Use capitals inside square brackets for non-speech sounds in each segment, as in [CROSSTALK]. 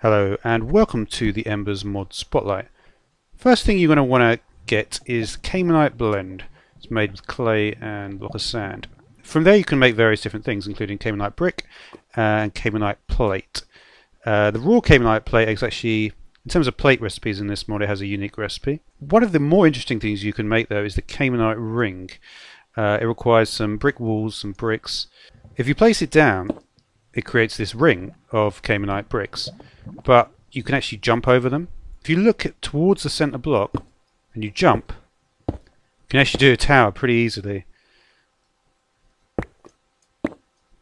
Hello and welcome to the Embers Mod Spotlight. First thing you're going to want to get is Caminite Blend. It's made with clay and block of sand. From there you can make various different things including Caminite Brick and Caminite Plate. Uh, the raw Caminite Plate is actually, in terms of plate recipes in this mod, it has a unique recipe. One of the more interesting things you can make though is the Caminite Ring. Uh, it requires some brick walls, some bricks. If you place it down, it creates this ring of Caminite bricks but you can actually jump over them. If you look at, towards the center block and you jump, you can actually do a tower pretty easily.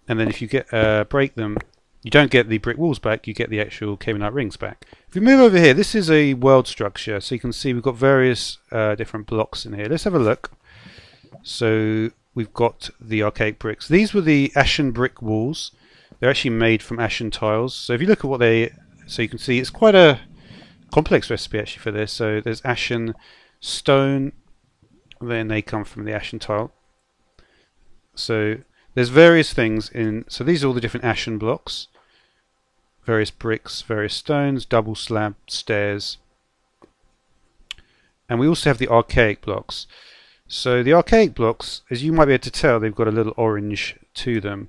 And then if you get uh, break them, you don't get the brick walls back, you get the actual Caminite rings back. If we move over here, this is a world structure, so you can see we've got various uh, different blocks in here. Let's have a look. So we've got the archaic bricks. These were the ashen brick walls. They're actually made from ashen tiles. So if you look at what they so you can see it's quite a complex recipe actually for this. So there's ashen stone, then they come from the ashen tile. So there's various things in. So these are all the different ashen blocks, various bricks, various stones, double slab stairs, and we also have the archaic blocks. So the archaic blocks, as you might be able to tell, they've got a little orange to them,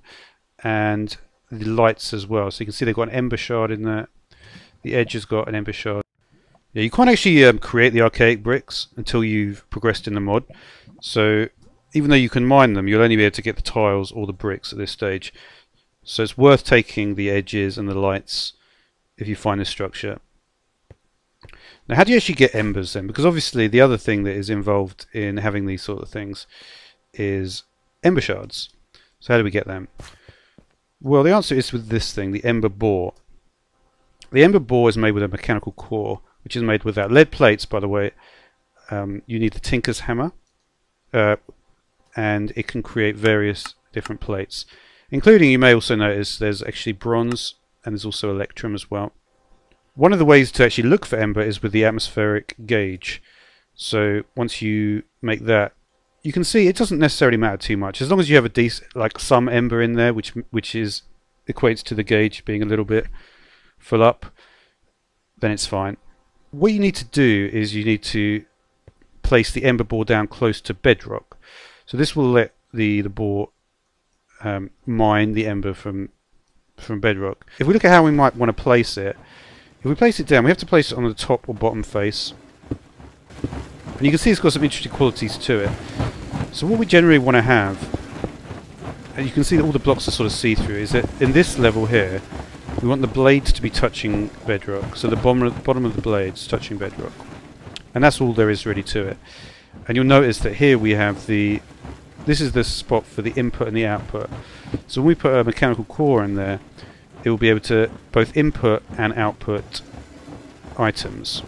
and the lights as well. So you can see they've got an ember shard in there, the edge has got an ember shard. Yeah, you can't actually um, create the archaic bricks until you've progressed in the mod. So even though you can mine them, you'll only be able to get the tiles or the bricks at this stage. So it's worth taking the edges and the lights if you find this structure. Now, how do you actually get embers then? Because obviously the other thing that is involved in having these sort of things is ember shards. So how do we get them? Well, the answer is with this thing, the ember bore. The Ember bore is made with a mechanical core, which is made without lead plates, by the way. Um, you need the Tinker's hammer, uh, and it can create various different plates, including you may also notice there's actually bronze and there's also electrum as well. One of the ways to actually look for ember is with the atmospheric gauge. So once you make that, you can see it doesn't necessarily matter too much as long as you have a decent, like some ember in there, which which is equates to the gauge being a little bit full up, then it's fine. What you need to do is you need to place the ember bore down close to bedrock. So this will let the the bore um, mine the ember from from bedrock. If we look at how we might want to place it, if we place it down, we have to place it on the top or bottom face. And you can see it's got some interesting qualities to it. So what we generally want to have, and you can see that all the blocks are sort of see-through, is that in this level here, we want the blades to be touching bedrock, so the bottom of, bottom of the blades touching bedrock. And that's all there is really to it. And you'll notice that here we have the... This is the spot for the input and the output. So when we put a mechanical core in there, it will be able to both input and output items.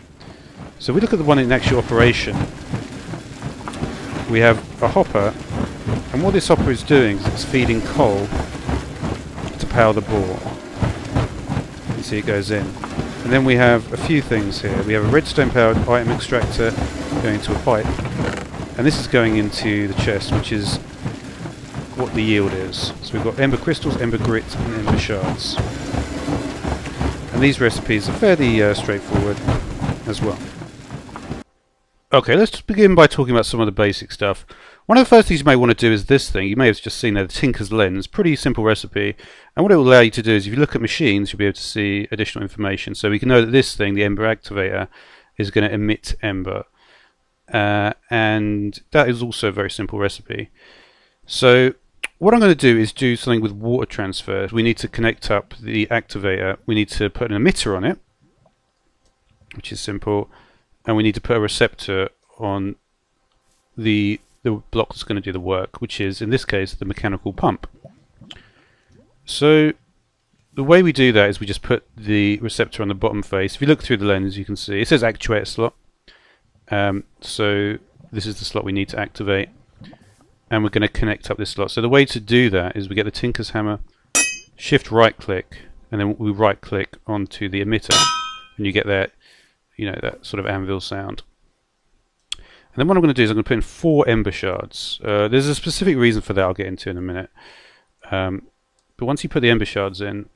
So if we look at the one in actual operation, we have a hopper, and what this hopper is doing is it's feeding coal to power the bore it goes in. And then we have a few things here. We have a redstone powered item extractor going to a pipe. And this is going into the chest, which is what the yield is. So we've got ember crystals, ember grit, and ember shards. And these recipes are fairly uh, straightforward as well. Okay, let's begin by talking about some of the basic stuff. One of the first things you may want to do is this thing. You may have just seen there, the Tinker's Lens. Pretty simple recipe. And what it will allow you to do is if you look at machines, you'll be able to see additional information. So we can know that this thing, the Ember Activator, is going to emit Ember. Uh, and that is also a very simple recipe. So what I'm going to do is do something with water transfer. We need to connect up the activator. We need to put an emitter on it, which is simple and we need to put a receptor on the the block that's going to do the work, which is in this case the mechanical pump. So the way we do that is we just put the receptor on the bottom face. If you look through the lens, you can see it says actuator slot. Um, so this is the slot we need to activate, and we're going to connect up this slot. So the way to do that is we get the Tinker's hammer, shift right click, and then we right click onto the emitter, and you get that you know, that sort of anvil sound. And then what I'm going to do is I'm going to put in four ember shards. Uh, there's a specific reason for that I'll get into in a minute. Um, but once you put the ember shards in,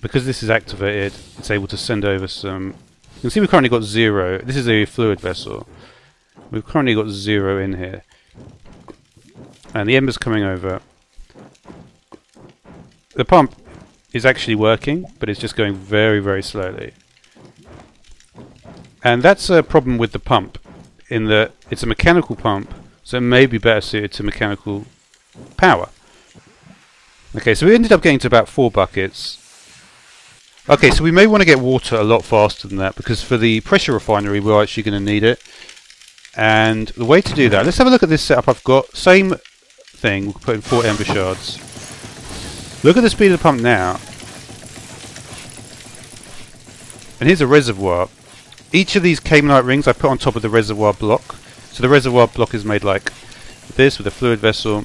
because this is activated, it's able to send over some. You can see we've currently got zero. This is a fluid vessel. We've currently got zero in here, and the ember's coming over. The pump is actually working, but it's just going very, very slowly. And that's a problem with the pump, in that it's a mechanical pump, so it may be better suited to mechanical power. Okay, so we ended up getting to about four buckets. Okay, so we may want to get water a lot faster than that, because for the pressure refinery we're actually going to need it. And the way to do that, let's have a look at this setup I've got. Same thing, we'll put in four ember shards. Look at the speed of the pump now. And here's a reservoir. Each of these Caminite rings I put on top of the reservoir block. So the reservoir block is made like this with a fluid vessel.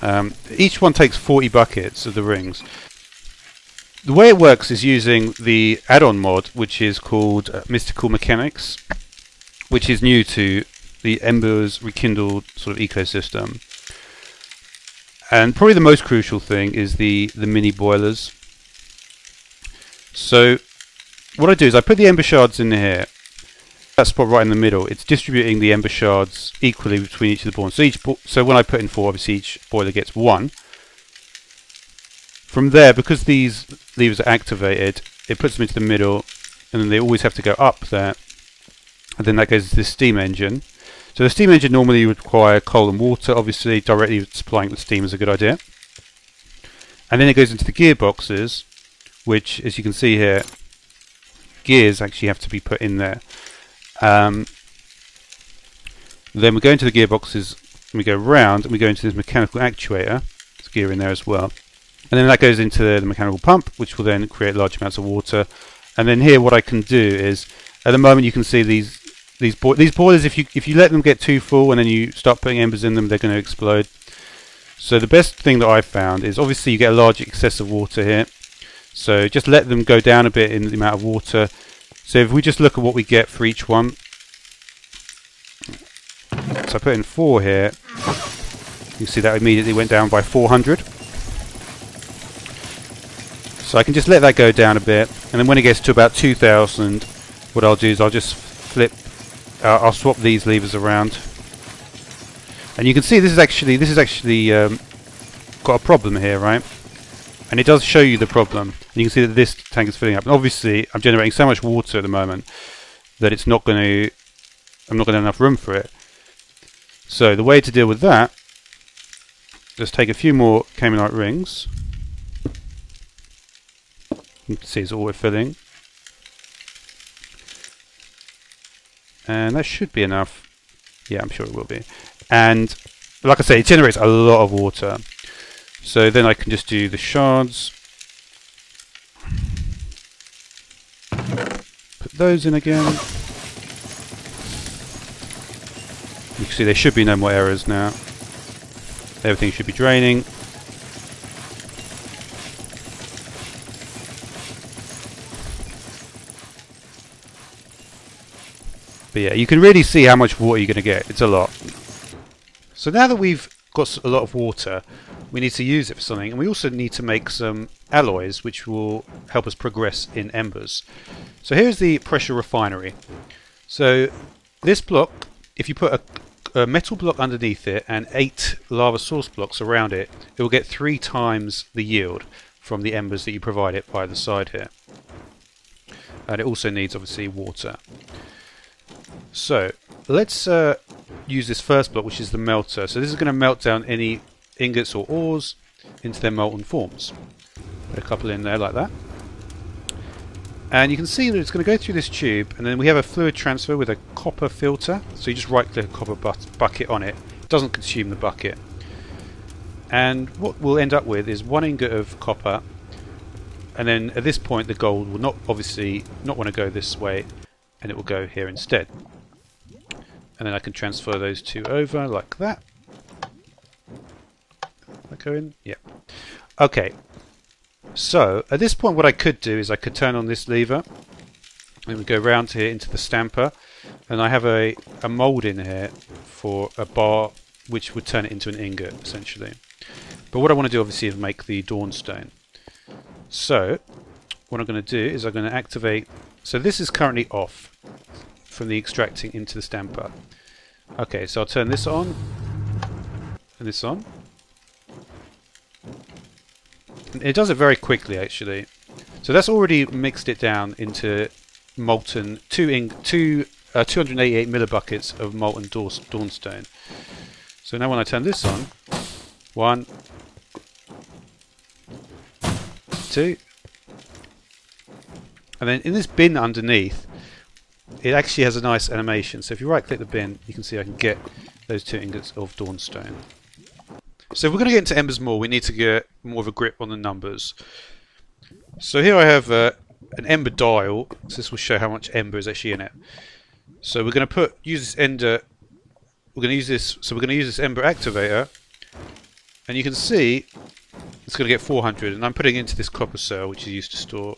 Um, each one takes 40 buckets of the rings. The way it works is using the add-on mod, which is called uh, Mystical Mechanics, which is new to the Embers Rekindled sort of ecosystem. And probably the most crucial thing is the, the mini boilers. So what I do is I put the ember shards in here. That spot right in the middle. It's distributing the ember shards equally between each of the boilers. So each so when I put in four, obviously each boiler gets one. From there, because these levers are activated, it puts them into the middle, and then they always have to go up there. And then that goes to the steam engine. So the steam engine normally would require coal and water. Obviously, directly supplying the steam is a good idea. And then it goes into the gearboxes, which, as you can see here, gears actually have to be put in there. Um, then we go into the gearboxes, we go round, and we go into this mechanical actuator. There's gear in there as well. And then that goes into the mechanical pump, which will then create large amounts of water. And then here, what I can do is, at the moment, you can see these these bo these boilers. If you if you let them get too full and then you start putting embers in them, they're going to explode. So the best thing that I've found is obviously you get a large excess of water here. So just let them go down a bit in the amount of water. So if we just look at what we get for each one. So I put in four here. You see that immediately went down by 400. So I can just let that go down a bit. And then when it gets to about 2000, what I'll do is I'll just flip, uh, I'll swap these levers around. And you can see this is actually, this is actually um, got a problem here, right? And it does show you the problem. And you can see that this tank is filling up. And obviously, I'm generating so much water at the moment that it's not going to. I'm not going to have enough room for it. So the way to deal with that, just take a few more Caminite rings. You can see it's auto filling, and that should be enough. Yeah, I'm sure it will be. And like I say, it generates a lot of water. So then I can just do the shards. Put those in again. You can see there should be no more errors now. Everything should be draining. But yeah, you can really see how much water you're going to get. It's a lot. So now that we've got a lot of water, we need to use it for something, and we also need to make some alloys which will help us progress in embers. So here's the pressure refinery. So this block, if you put a, a metal block underneath it and eight lava source blocks around it, it will get three times the yield from the embers that you provide it by the side here. And it also needs obviously water. So let's uh, use this first block, which is the melter. So this is going to melt down any ingots or ores into their molten forms. Put a couple in there like that. And you can see that it's going to go through this tube, and then we have a fluid transfer with a copper filter. So you just right click a copper bu bucket on it. It doesn't consume the bucket. And what we'll end up with is one ingot of copper, and then at this point the gold will not obviously not want to go this way, and it will go here instead. And then I can transfer those two over like that that go in? Yeah. Okay. So, at this point what I could do is I could turn on this lever and we go round here into the stamper and I have a, a mould in here for a bar which would turn it into an ingot essentially. But what I want to do obviously is make the dawnstone. So, what I'm going to do is I'm going to activate. So this is currently off from the extracting into the stamper. Okay, so I'll turn this on and this on. It does it very quickly, actually. So that's already mixed it down into molten two two uh, 288 millibuckets of molten dawnstone. So now when I turn this on, one, two, and then in this bin underneath, it actually has a nice animation. So if you right click the bin, you can see I can get those two ingots of dawnstone. So if we're going to get into embers more, we need to get more of a grip on the numbers. So here I have uh, an ember dial. So this will show how much ember is actually in it. So we're going to put use this ender. We're going to use this. So we're going to use this ember activator, and you can see it's going to get 400. And I'm putting into this copper cell, which is used to store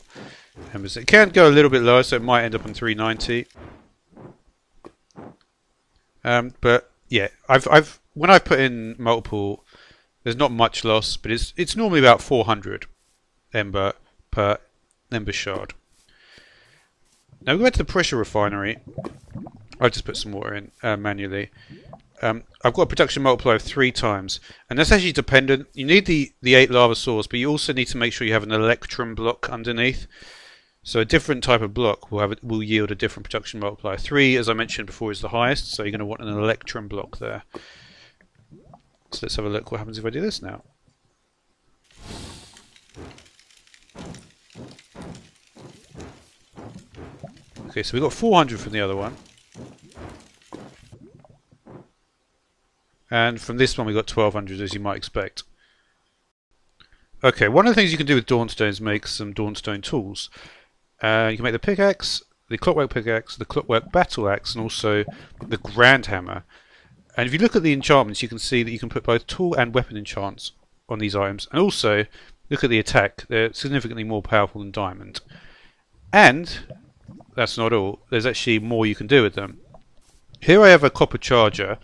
embers. It can go a little bit lower, so it might end up on 390. Um, but yeah, I've I've when I've put in multiple, there's not much loss, but it's it's normally about 400 ember per ember shard. Now we go back to the pressure refinery. I'll just put some water in uh, manually. Um, I've got a production multiplier of three times, and that's actually dependent. You need the, the eight lava source, but you also need to make sure you have an electrum block underneath. So a different type of block will have will yield a different production multiplier. Three, as I mentioned before, is the highest, so you're going to want an electrum block there. So let's have a look what happens if I do this now. Okay, so we got 400 from the other one. And from this one we got 1200 as you might expect. Okay, one of the things you can do with Dawnstone is make some Dawnstone tools. Uh, you can make the pickaxe, the clockwork pickaxe, the clockwork battle axe, and also the grand hammer. And if you look at the enchantments, you can see that you can put both tool and weapon enchants on these items. And also, look at the attack, they're significantly more powerful than diamond. And that's not all. There's actually more you can do with them. Here I have a copper charger,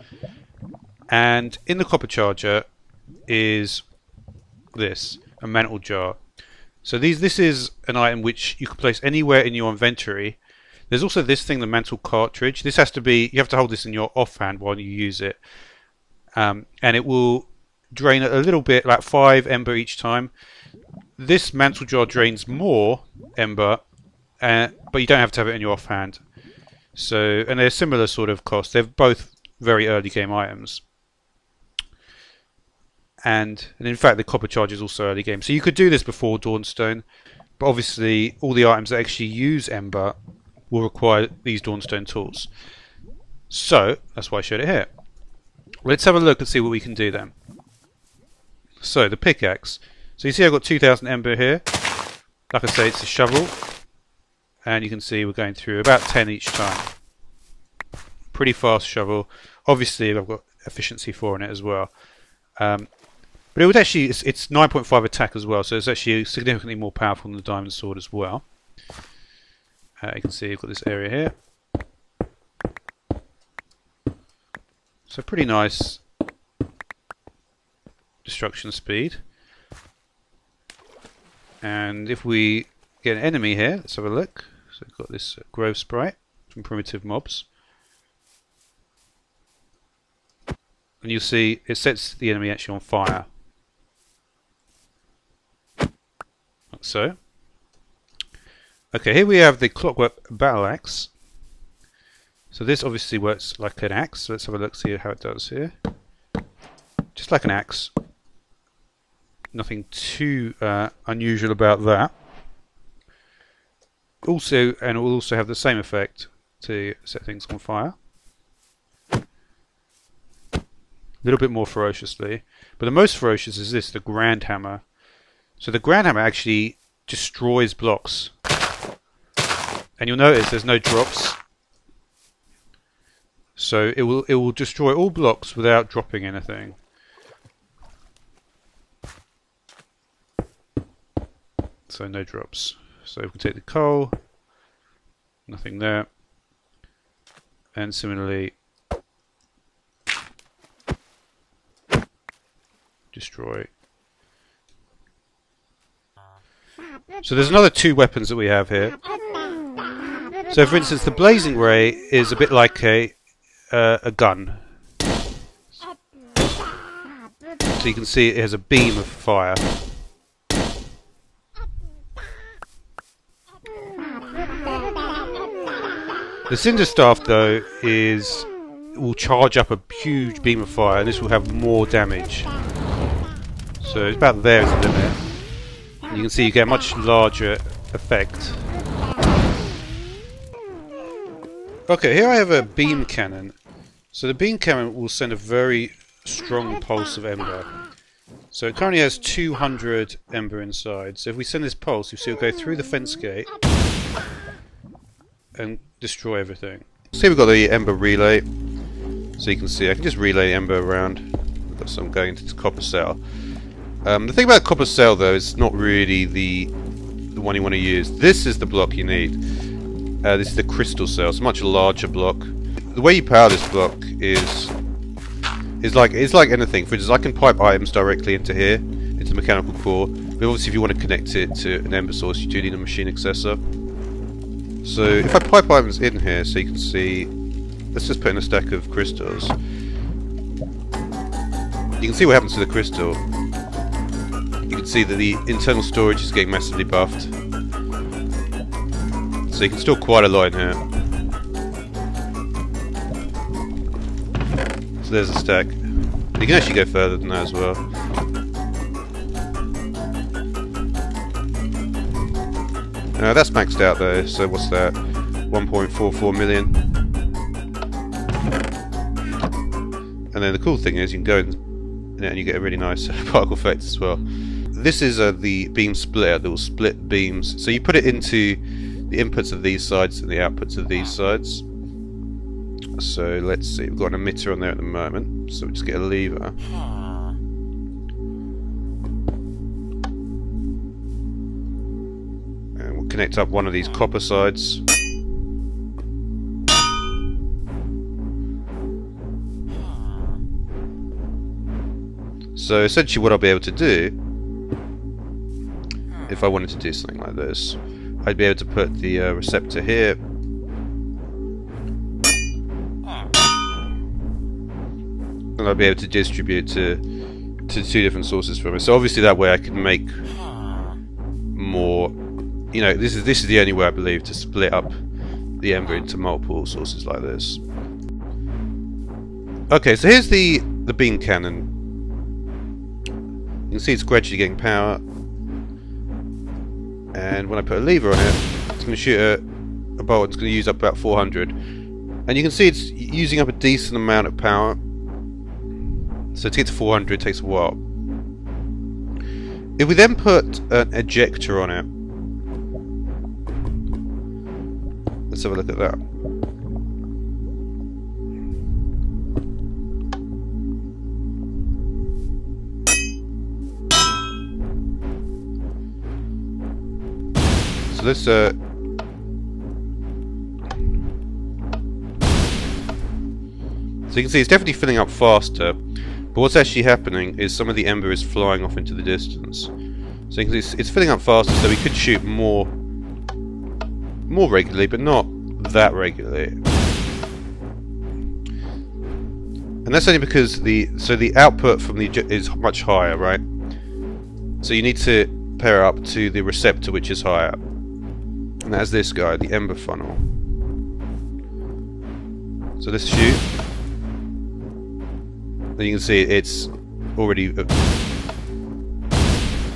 and in the copper charger is this, a mantle jar. So these, this is an item which you can place anywhere in your inventory. There's also this thing, the mantle cartridge. This has to be, you have to hold this in your offhand while you use it. Um, and it will drain a little bit, like 5 ember each time. This mantle jar drains more ember uh, but you don't have to have it in your offhand. So, and they're similar sort of cost. They're both very early game items. And, and in fact, the copper charge is also early game. So you could do this before Dawnstone, but obviously, all the items that actually use Ember will require these Dawnstone tools. So that's why I showed it here. Let's have a look and see what we can do then. So the pickaxe. So you see I've got 2000 ember here. Like I say, it's a shovel and you can see we're going through about 10 each time. Pretty fast shovel. Obviously, I've got efficiency 4 in it as well. Um, but it would actually, it's, it's 9.5 attack as well, so it's actually significantly more powerful than the diamond sword as well. Uh, you can see I've got this area here. So pretty nice destruction speed. And if we get an enemy here. Let's have a look. So we've got this uh, Grove Sprite from Primitive Mobs. And you'll see it sets the enemy actually on fire. Like so. Okay, here we have the Clockwork Battle Axe. So this obviously works like an axe. Let's have a look, see how it does here. Just like an axe. Nothing too uh, unusual about that also, and it will also have the same effect to set things on fire. A little bit more ferociously. But the most ferocious is this, the Grand Hammer. So the Grand Hammer actually destroys blocks. And you'll notice there's no drops. So it will it will destroy all blocks without dropping anything. So no drops. So we can take the coal, nothing there. And similarly, destroy. So there's another two weapons that we have here. So for instance, the blazing ray is a bit like a uh, a gun. So you can see it has a beam of fire. The Cinder Staff, though, is will charge up a huge beam of fire, and this will have more damage. So it's about there is the limit. You can see you get a much larger effect. Okay, here I have a beam cannon. So the beam cannon will send a very strong pulse of ember. So it currently has 200 ember inside. So if we send this pulse, you see it'll go through the fence gate and destroy everything. See, we've got the ember relay. So you can see, I can just relay ember around. So I'm going to the copper cell. Um, the thing about copper cell, though, is not really the the one you want to use. This is the block you need. Uh, this is the crystal cell. It's a much larger block. The way you power this block is is like it's like anything. For instance, I can pipe items directly into here, into the mechanical core. But obviously, if you want to connect it to an ember source, you do need a machine accessor. So if I pipe items in here, so you can see, let's just put in a stack of crystals. You can see what happens to the crystal. You can see that the internal storage is getting massively buffed. So you can store quite a lot in here. So there's a stack. You can actually go further than that as well. Uh, that's maxed out though, so what's that? 1.44 million. And then the cool thing is you can go in and you get a really nice [LAUGHS] particle effect as well. This is uh, the beam splitter that will split beams. So you put it into the inputs of these sides and the outputs of these sides. So let's see, we've got an emitter on there at the moment. So we just get a lever. And we'll connect up one of these copper sides. So essentially what I'll be able to do, if I wanted to do something like this, I'd be able to put the uh, receptor here. And I'd be able to distribute to to two different sources from it. So obviously that way I can make more you know, this is this is the only way I believe to split up the ember into multiple sources like this. Okay, so here's the the beam cannon. You can see it's gradually getting power. And when I put a lever on it, it's going to shoot a, a bolt. It's going to use up about 400. And you can see it's using up a decent amount of power. So to get to 400 takes a while. If we then put an ejector on it, let's have a look at that. So this uh So you can see it's definitely filling up faster, but what's actually happening is some of the ember is flying off into the distance. So you can see it's, it's filling up faster, so we could shoot more more regularly, but not that regularly. And that's only because the so the output from the is much higher, right? So you need to pair up to the receptor, which is higher. And that's this guy, the Ember Funnel. So let's shoot. And you can see it's already...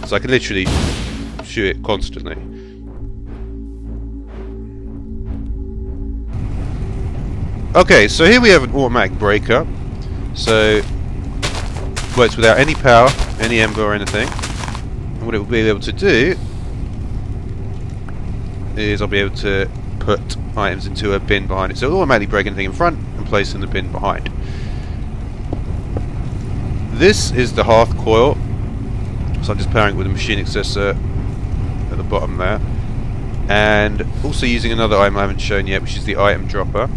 So I can literally shoot it constantly. Okay, so here we have an automatic breaker. So, works without any power, any ember or anything. And what it will be able to do is I'll be able to put items into a bin behind it. So it'll automatically break anything in front and place in the bin behind. This is the hearth coil. So I'm just pairing it with a machine accessor at the bottom there. And also using another item I haven't shown yet, which is the item dropper.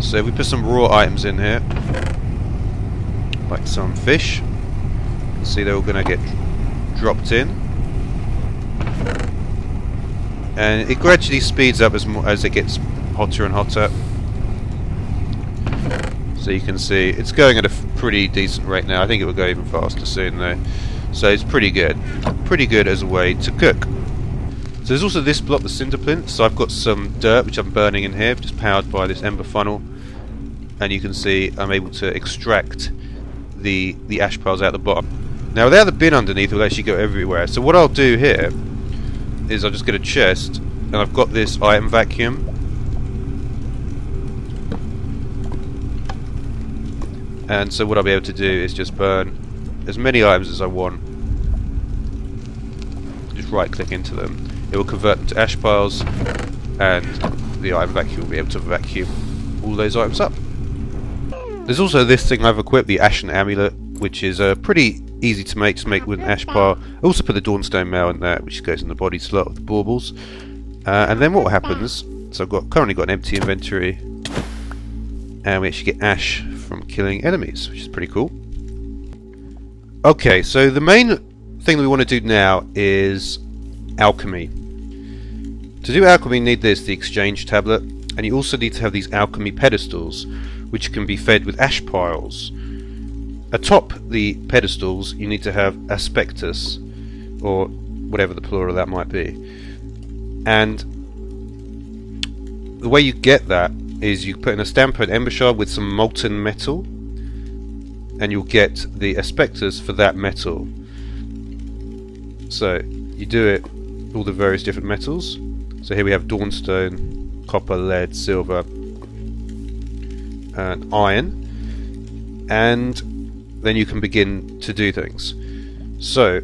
So if we put some raw items in here, like some fish, see they're all going to get dropped in. And it gradually speeds up as as it gets hotter and hotter. So you can see it's going at a pretty decent rate now. I think it will go even faster soon though. So it's pretty good. Pretty good as a way to cook. So there's also this block, the cinder plinth. So I've got some dirt which I'm burning in here, just powered by this ember funnel. And you can see I'm able to extract the the ash piles out the bottom. Now without the bin underneath, it will actually go everywhere. So what I'll do here is I'll just get a chest, and I've got this item vacuum. And so what I'll be able to do is just burn as many items as I want. Just right click into them. It will convert them to ash piles and the item vacuum will be able to vacuum all those items up. There's also this thing I've equipped, the Ashen Amulet, which is a pretty easy to make, to make with an ash pile. I also put the Dawnstone Mail in there, which goes in the body slot of the baubles. Uh, and then what happens, so I've got currently got an empty inventory, and we actually get ash from killing enemies, which is pretty cool. Okay, so the main thing that we want to do now is alchemy. To do alchemy you need this, the exchange tablet, and you also need to have these alchemy pedestals, which can be fed with ash piles. Atop the pedestals you need to have aspectus, or whatever the plural that might be. And the way you get that is you put in a stamper and ember shard with some molten metal, and you'll get the aspectus for that metal. So you do it all the various different metals. So here we have dawnstone, copper, lead, silver, and iron, and then you can begin to do things. So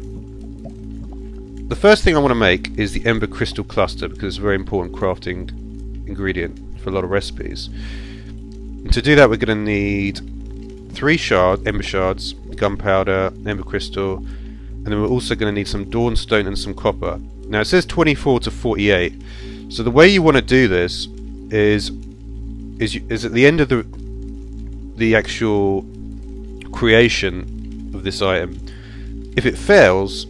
the first thing I want to make is the ember crystal cluster because it's a very important crafting ingredient for a lot of recipes. And to do that we're going to need three shard, ember shards, gunpowder, ember crystal, and then we're also going to need some dawnstone and some copper. Now it says 24 to 48, so the way you want to do this is is you, is at the end of the the actual creation of this item. If it fails,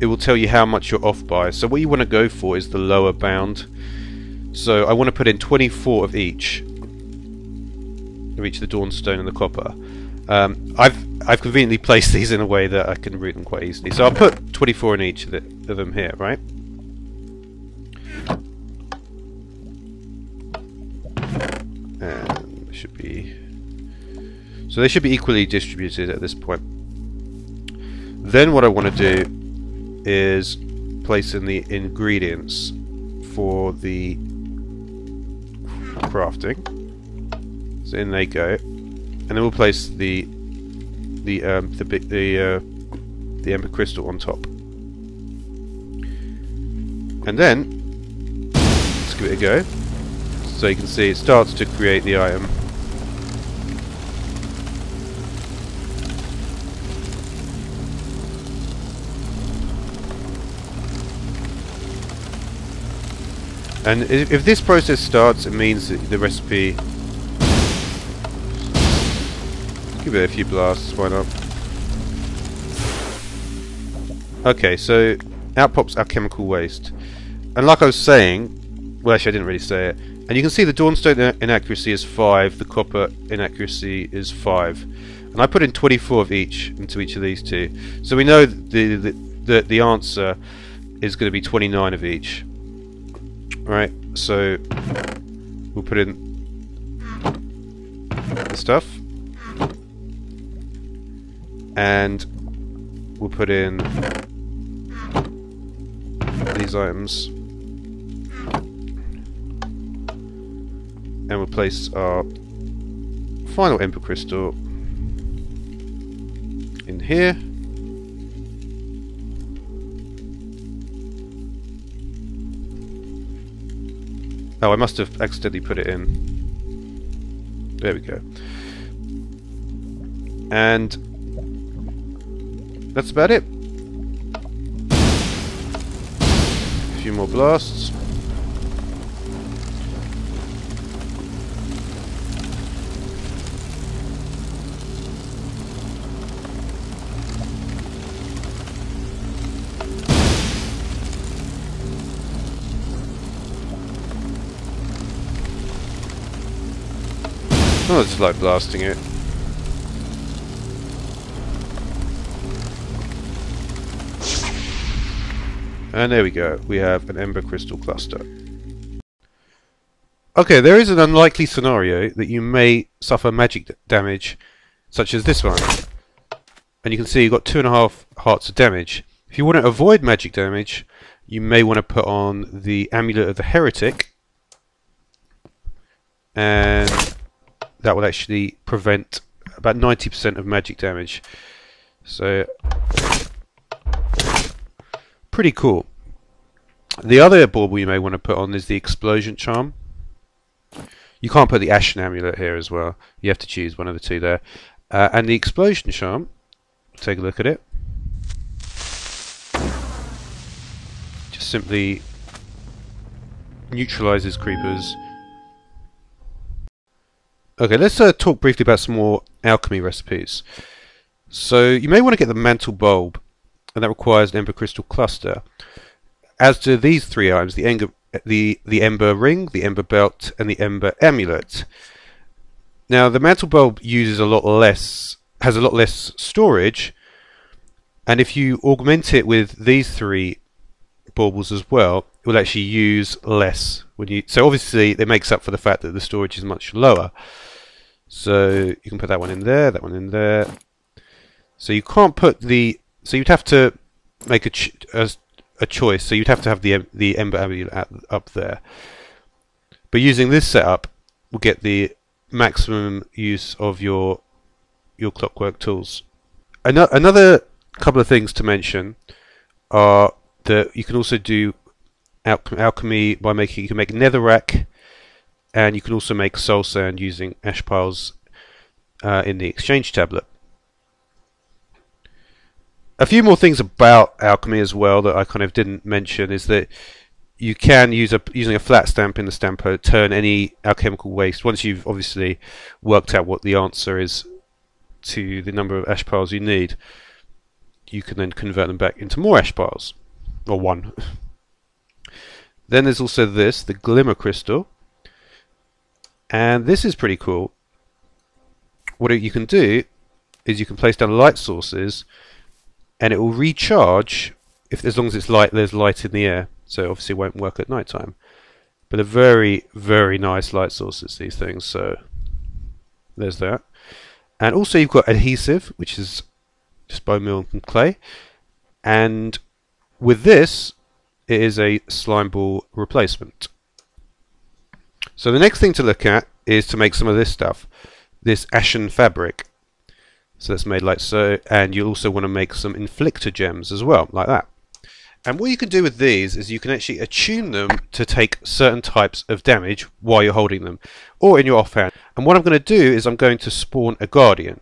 it will tell you how much you're off by. So what you want to go for is the lower bound. So I want to put in 24 of each. Of each the Dawnstone and the copper. Um, I've I've conveniently [LAUGHS] placed these in a way that I can route them quite easily. So I'll put 24 in each of, the, of them here, right? And should be so they should be equally distributed at this point. Then what I want to do is place in the ingredients for the crafting. So in they go, and then we'll place the the um, the the uh, the ember crystal on top, and then let's give it a go. So you can see it starts to create the item. And if, this process starts, it means that the recipe... Give it a few blasts, why not? Okay, so out pops our chemical waste. And like I was saying, well actually I didn't really say it, and you can see the Dawnstone inaccuracy is 5, the copper inaccuracy is 5. And I put in 24 of each into each of these two. So we know the, the, the, the answer is going to be 29 of each. Right, so we'll put in the stuff. And we'll put in these items. And we'll place our final Ember Crystal in here. Oh, I must have accidentally put it in. There we go. And that's about it. A few more blasts. Like blasting it. And there we go, we have an Ember Crystal Cluster. Okay, there is an unlikely scenario that you may suffer magic damage, such as this one. And you can see you've got two and a half hearts of damage. If you want to avoid magic damage, you may want to put on the Amulet of the Heretic, and that will actually prevent about 90% of magic damage. So pretty cool. The other bauble you may want to put on is the Explosion Charm. You can't put the Ashen Amulet here as well. You have to choose one of the two there. Uh, and the Explosion Charm, take a look at it. Just simply neutralizes creepers. Okay, let's uh, talk briefly about some more alchemy recipes. So you may want to get the Mantle Bulb and that requires an Ember Crystal Cluster. As to these three items, the Ember, the, the Ember Ring, the Ember Belt, and the Ember Amulet. Now, the Mantle Bulb uses a lot less, has a lot less storage, and if you augment it with these three baubles as well, it will actually use less when you. So obviously, it makes up for the fact that the storage is much lower. So you can put that one in there, that one in there. So you can't put the so you'd have to make a, ch a, a choice. So you'd have to have the the Ember Amulet up there. But using this setup will get the maximum use of your your clockwork tools. Ano another couple of things to mention are that you can also do alchemy by making you can make netherrack and you can also make soul sand using ash piles uh, in the exchange tablet. A few more things about alchemy as well that I kind of didn't mention is that you can use a using a flat stamp in the stamper turn any alchemical waste. Once you've obviously worked out what the answer is to the number of ash piles you need you can then convert them back into more ash piles. Or one. [LAUGHS] Then there's also this the glimmer crystal and this is pretty cool. What you can do is you can place down light sources and it will recharge if as long as it's light there's light in the air so obviously it won't work at night time but they're very very nice light sources these things so there's that. And also you've got adhesive which is just bone meal and clay. And with this it is a slime ball replacement so the next thing to look at is to make some of this stuff this ashen fabric so that's made like so, and you also want to make some inflictor gems as well, like that. And what you can do with these is you can actually attune them to take certain types of damage while you're holding them, or in your offhand. And what I'm going to do is I'm going to spawn a guardian.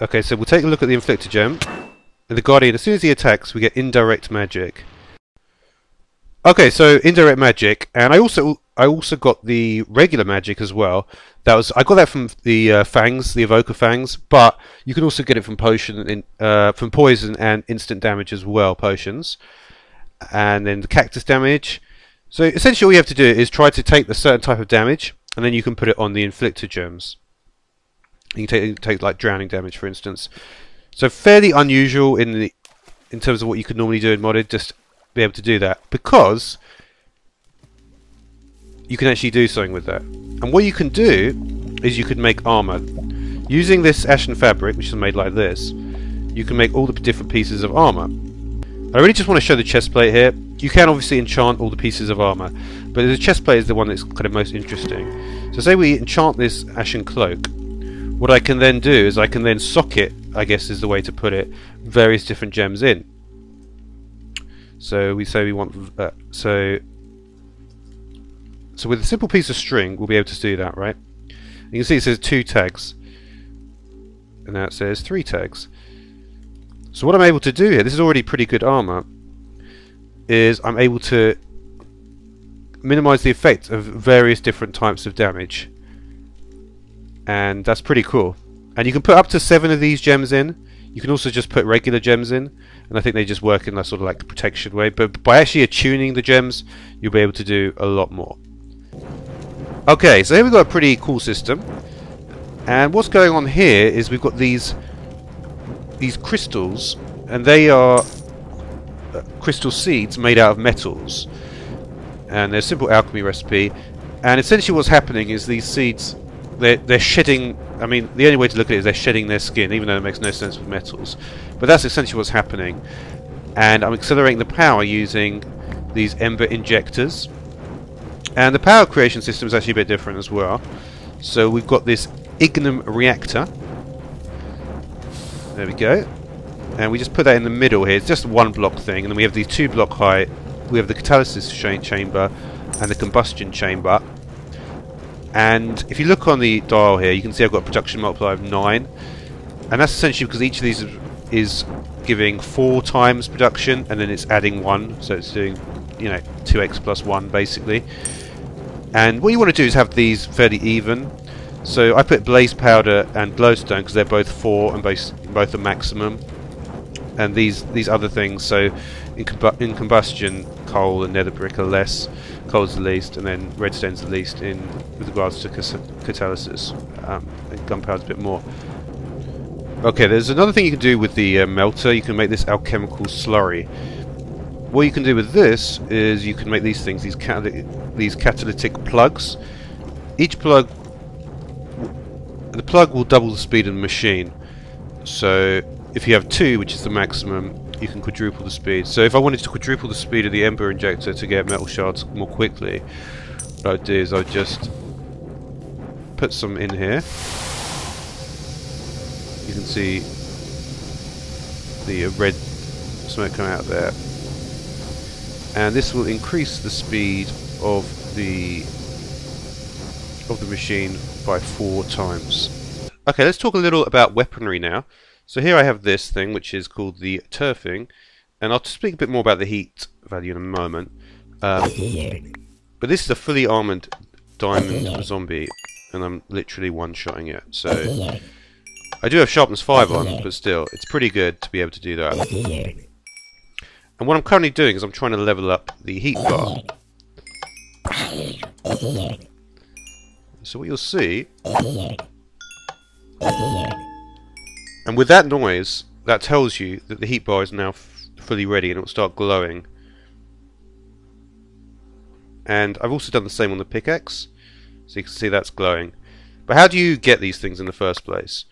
Okay, so we'll take a look at the inflictor gem. And the guardian, as soon as he attacks, we get indirect magic. Okay, so indirect magic, and I also I also got the regular magic as well. That was I got that from the uh, fangs, the evoker fangs, but you can also get it from potion, in, uh, from poison and instant damage as well, potions, and then the cactus damage. So essentially, all you have to do is try to take the certain type of damage, and then you can put it on the inflictor gems. You can take take like drowning damage, for instance. So fairly unusual in the in terms of what you could normally do in modded. Just be able to do that because you can actually do something with that. And what you can do is you can make armor. Using this ashen fabric, which is made like this, you can make all the different pieces of armor. I really just want to show the chest plate here. You can obviously enchant all the pieces of armor, but the chest plate is the one that's kind of most interesting. So say we enchant this ashen cloak. What I can then do is I can then socket, I guess is the way to put it, various different gems in. So we say we want uh, so so with a simple piece of string we'll be able to do that, right? you can see it says two tags, and now it says three tags. So what I'm able to do here, this is already pretty good armor, is I'm able to minimize the effect of various different types of damage, and that's pretty cool. And you can put up to seven of these gems in. You can also just put regular gems in, and I think they just work in that sort of like protection way. But by actually attuning the gems, you'll be able to do a lot more. Okay, so here we've got a pretty cool system. And what's going on here is we've got these these crystals, and they are uh, crystal seeds made out of metals. And they're a simple alchemy recipe. And essentially what's happening is these seeds, they're, they're shedding, I mean, the only way to look at it is they're shedding their skin, even though it makes no sense with metals. But that's essentially what's happening. And I'm accelerating the power using these ember injectors. And the power creation system is actually a bit different as well. So we've got this Ignem reactor. There we go. And we just put that in the middle here. It's just one block thing. And then we have the two block height. We have the catalysis chamber and the combustion chamber. And if you look on the dial here, you can see I've got a production multiplier of 9. And that's essentially because each of these is giving 4 times production, and then it's adding 1. So it's doing, you know, 2x plus 1, basically. And what you want to do is have these fairly even. So I put blaze powder and glowstone because they're both four and both both are maximum. And these these other things, so in, combu in combustion, coal and nether brick are less, coal's the least, and then redstone's the least in with regards to catalysis. Um, and gunpowder's a bit more. Okay, there's another thing you can do with the uh, melter. You can make this alchemical slurry. What you can do with this is you can make these things, these, these catalytic plugs. Each plug the plug will double the speed of the machine. So if you have two, which is the maximum, you can quadruple the speed. So if I wanted to quadruple the speed of the ember injector to get metal shards more quickly, what I'd do is I'd just put some in here. You can see the uh, red smoke coming out there. And this will increase the speed of the of the machine by four times. Okay, let's talk a little about weaponry now. So here I have this thing, which is called the Tyrfing, and I'll speak a bit more about the heat value in a moment. Um, but this is a fully armoured diamond zombie, and I'm literally one-shotting it. So I do have sharpness 5 on, but still, it's pretty good to be able to do that. And what I'm currently doing is I'm trying to level up the heat bar. So what you'll see... And with that noise, that tells you that the heat bar is now fully ready and it will start glowing. And I've also done the same on the pickaxe, so you can see that's glowing. But how do you get these things in the first place?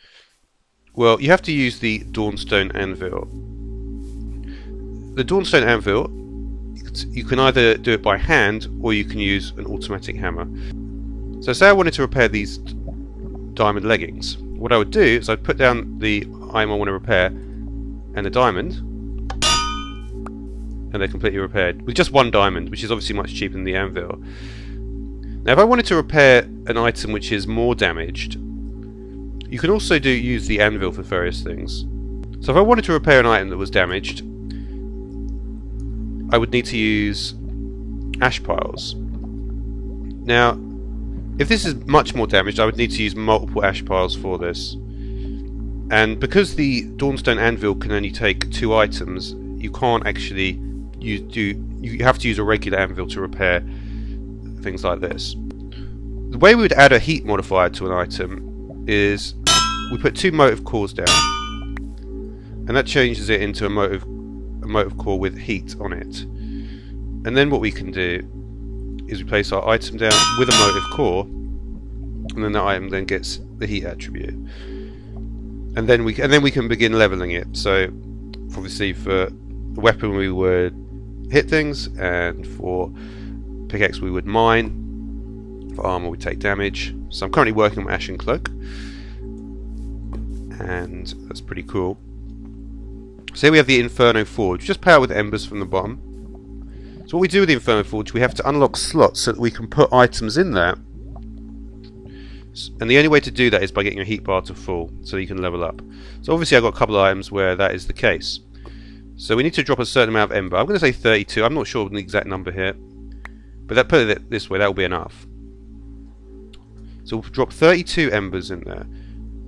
Well, you have to use the Dawnstone Anvil. The Dawnstone Anvil, you can either do it by hand or you can use an automatic hammer. So say I wanted to repair these diamond leggings. What I would do is I'd put down the item I want to repair and the diamond and they're completely repaired with just one diamond which is obviously much cheaper than the anvil. Now if I wanted to repair an item which is more damaged you can also do use the anvil for various things. So if I wanted to repair an item that was damaged I would need to use ash piles. Now if this is much more damaged, I would need to use multiple ash piles for this. And because the Dawnstone Anvil can only take two items, you can't actually use, do. You have to use a regular anvil to repair things like this. The way we would add a heat modifier to an item is we put two motive cores down, and that changes it into a motive a motive core with heat on it. And then what we can do is we place our item down with a motive core and then that item then gets the heat attribute. And then we and then we can begin leveling it. So obviously for the weapon we would hit things and for pickaxe we would mine. For armor we take damage. So I'm currently working on Ashen Cloak. And that's pretty cool. So here we have the Inferno Forge. Just power with embers from the bottom so what we do with the Inferno Forge, we have to unlock slots so that we can put items in there. And the only way to do that is by getting your heat bar to full, so you can level up. So obviously I've got a couple of items where that is the case. So we need to drop a certain amount of ember. I'm going to say 32. I'm not sure the exact number here. But that put it this way, that will be enough. So we'll drop 32 embers in there.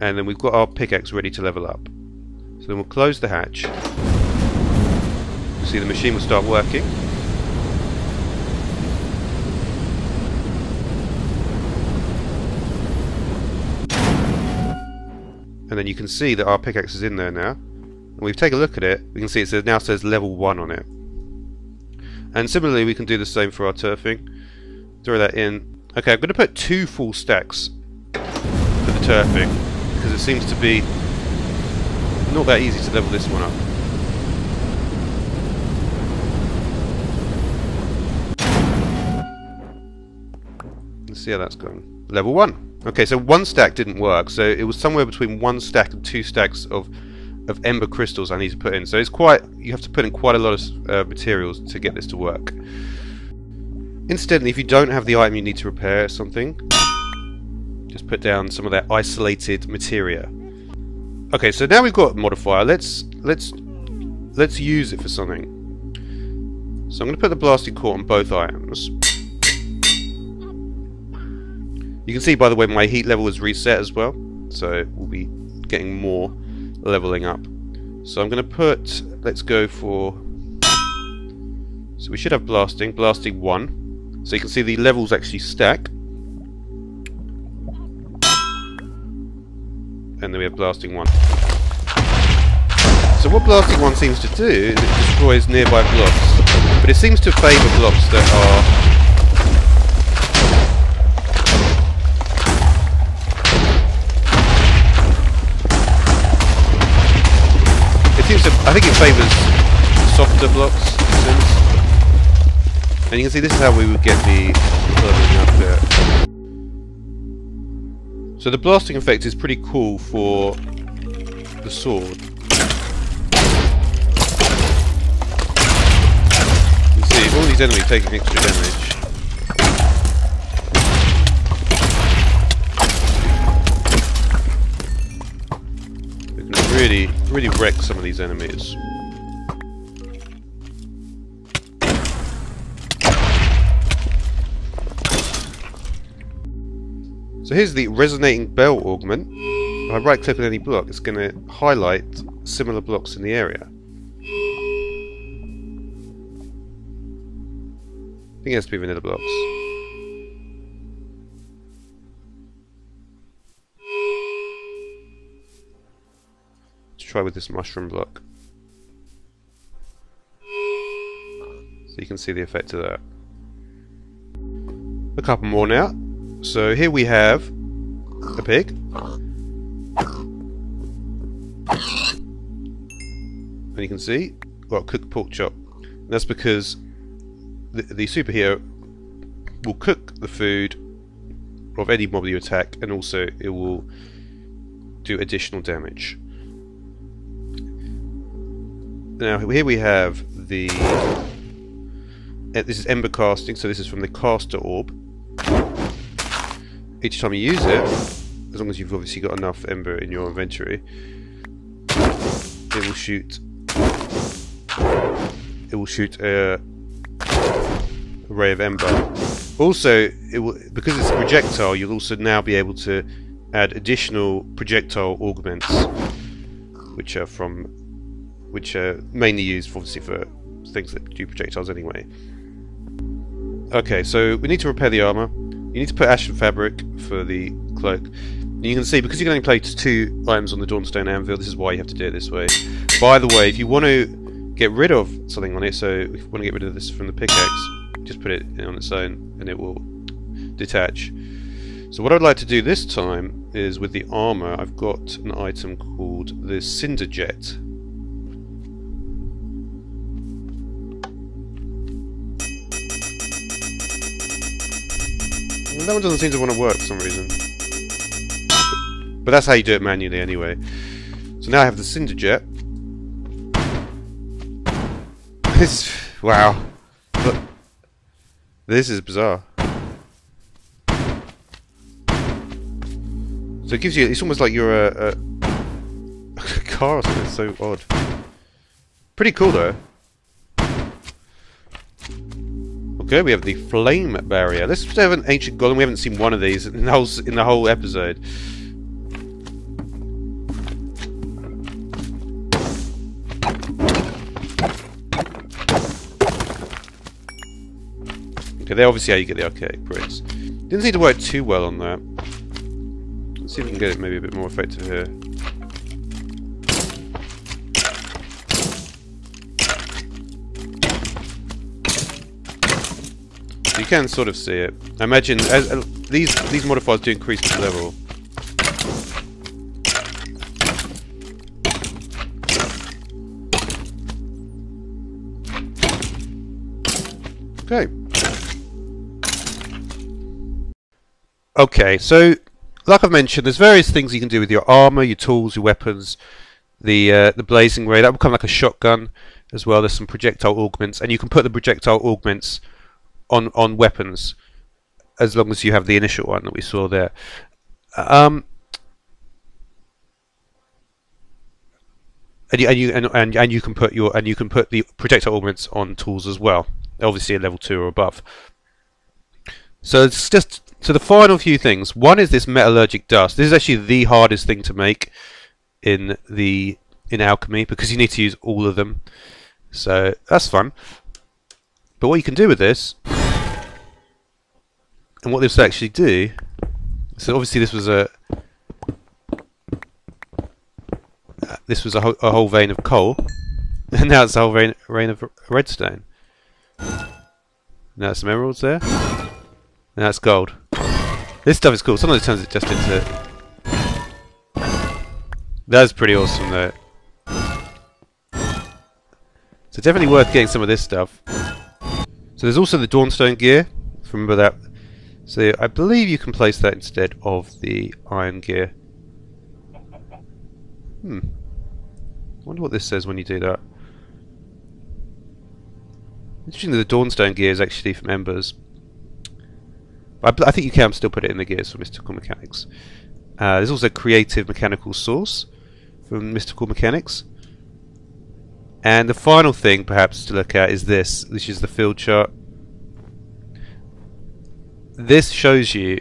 And then we've got our pickaxe ready to level up. So then we'll close the hatch. see the machine will start working. And then you can see that our pickaxe is in there now. And we've taken a look at it, we can see it now says level 1 on it. And similarly we can do the same for our Tyrfing. Throw that in. Okay, I'm going to put two full stacks for the Tyrfing because it seems to be not that easy to level this one up. Let's see how that's going. Level 1. Okay, so one stack didn't work, so it was somewhere between one stack and two stacks of of ember crystals I need to put in. So it's quite, you have to put in quite a lot of uh, materials to get this to work. Incidentally, if you don't have the item you need to repair something, just put down some of that isolated materia. Okay, so now we've got a modifier. Let's let's let's use it for something. So I'm going to put the blasting core on both items. You can see, by the way, my heat level is reset as well, so we'll be getting more leveling up. So I'm going to put, let's go for, so we should have blasting, blasting 1. So you can see the levels actually stack. And then we have blasting 1. So what blasting 1 seems to do is it destroys nearby blocks. But it seems to favour blocks that are I think it favours softer blocks, and you can see this is how we would get the up. So the blasting effect is pretty cool for the sword. You see, all these enemies taking extra damage. Really, really wreck some of these enemies. So here's the resonating bell augment. If I right click on any block, it's going to highlight similar blocks in the area. I think it has to be vanilla blocks. Try with this mushroom block. So you can see the effect of that. A couple more now. So here we have a pig. And you can see, got cooked pork chop. And that's because the, the superheater will cook the food of any mob you attack and also it will do additional damage. Now here we have the uh, this is ember casting, so this is from the caster orb. Each time you use it, as long as you've obviously got enough ember in your inventory, it will shoot. It will shoot a, a ray of ember. Also, it will because it's a projectile. You'll also now be able to add additional projectile augments, which are from which are mainly used obviously for things that do projectiles anyway. Okay, so we need to repair the armor. You need to put ashen fabric for the cloak. And you can see, because you can only place two items on the Dawnstone Anvil, this is why you have to do it this way. By the way, if you want to get rid of something on it, so if you want to get rid of this from the pickaxe, just put it on its own and it will detach. So what I'd like to do this time is with the armor, I've got an item called the Cinder Jet. That one doesn't seem to want to work for some reason. But that's how you do it manually anyway. So now I have the Cinder Jet. [LAUGHS] This... wow. Look. This is bizarre. So it gives you... It's almost like you're a... a, [LAUGHS] car or something. It's so odd. Pretty cool though. Okay, we have the flame barrier. Let's have an ancient golem. We haven't seen one of these in the whole, in the whole episode. Okay, they're obviously how you get the archaic bricks. Didn't seem to work too well on that. Let's see if we can get it maybe a bit more effective here. You can sort of see it. I imagine as, uh, these these modifiers do increase the level. Okay. Okay, so like I've mentioned, there's various things you can do with your armor, your tools, your weapons. The uh, the blazing ray that will become like a shotgun as well. There's some projectile augments, and you can put the projectile augments on on weapons as long as you have the initial one that we saw there. Um, and you, and you and, and, and you can put your and you can put the projectile augments on tools as well. Obviously, level two or above. So it's just so the final few things. One is this metallurgic dust. This is actually the hardest thing to make in the in alchemy because you need to use all of them. So that's fun. But what you can do with this, and what this will actually do, so obviously this was a this was a, a, whole vein of coal, [LAUGHS] and now it's a whole vein, vein of redstone. Now some emeralds there. Now it's gold. This stuff is cool. Sometimes it turns it just into. That's pretty awesome though. So definitely worth getting some of this stuff. So there's also the Dawnstone gear. Remember that. So I believe you can place that instead of the iron gear. Hmm. wonder what this says when you do that. Interesting that the Dawnstone gear is actually from Embers. I, I, think you can still put it in the gears for Mystical Mechanics. Uh, there's also Creative Mechanical Source from Mystical Mechanics. And the final thing, perhaps, to look at is this. This is the field chart. This shows you,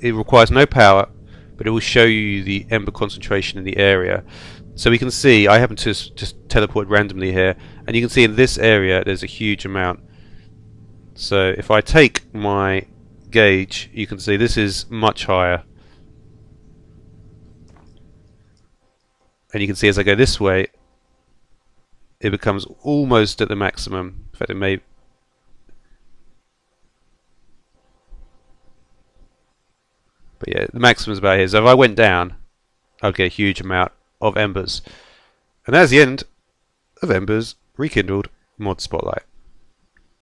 it requires no power, but it will show you the ember concentration in the area. So we can see, I happen to just teleport randomly here, and you can see in this area there's a huge amount. So if I take my gauge, you can see this is much higher. And you can see as I go this way, it becomes almost at the maximum. In fact, it may. But yeah, the maximum is about here. So if I went down, I'd get a huge amount of embers. And that's the end of Embers Rekindled Mod Spotlight.